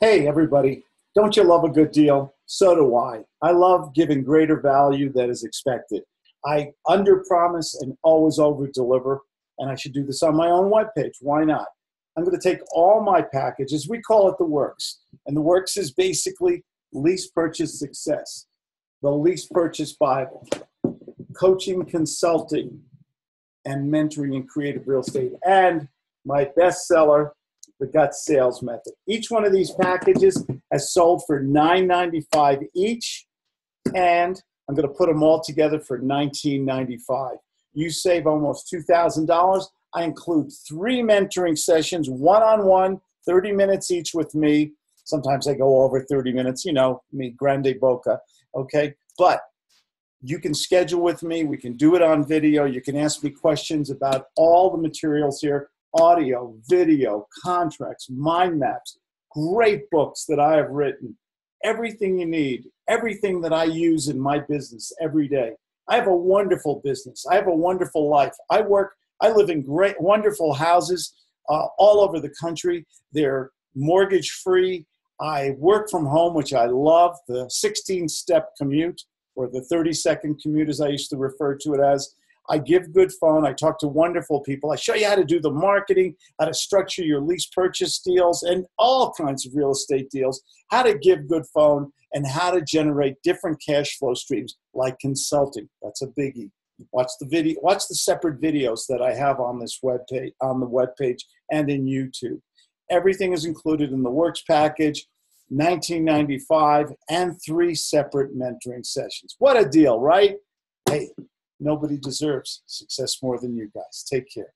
Hey, everybody. Don't you love a good deal? So do I. I love giving greater value than is expected. I under promise and always over deliver, and I should do this on my own webpage. Why not? I'm going to take all my packages, we call it the works, and the works is basically lease purchase success, the lease purchase Bible, coaching, consulting, and mentoring in creative real estate, and my bestseller, the GUTS sales method. Each one of these packages has sold for $9.95 each, and I'm going to put them all together for $19.95. You save almost $2,000. I include three mentoring sessions, one on one, 30 minutes each with me. Sometimes I go over 30 minutes, you know, me, grande boca, okay? But you can schedule with me. We can do it on video. You can ask me questions about all the materials here audio, video, contracts, mind maps, great books that I have written, everything you need, everything that I use in my business every day. I have a wonderful business. I have a wonderful life. I work, I live in great, wonderful houses uh, all over the country. They're mortgage free. I work from home, which I love, the 16 step commute or the 30 second commute, as I used to refer to it as. I give good phone. I talk to wonderful people. I show you how to do the marketing, how to structure your lease purchase deals, and all kinds of real estate deals, how to give good phone, and how to generate different cash flow streams like consulting. That's a biggie. Watch the video, watch the separate videos that I have on this web page, on the web page and in YouTube. Everything is included in the works package. 1995 and three separate mentoring sessions. What a deal, right? Hey, Nobody deserves success more than you guys. Take care.